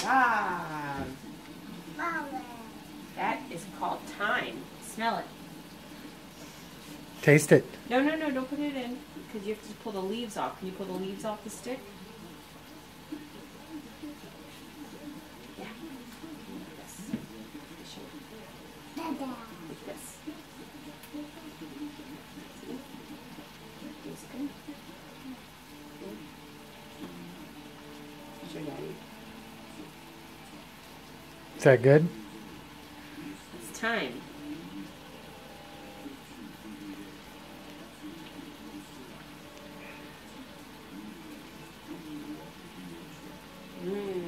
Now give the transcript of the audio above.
job. That is called thyme. Smell it. Taste it. No, no, no, don't put it in because you have to pull the leaves off. Can you pull the leaves off the stick? Yeah. Like is that good? It's time. Mmm.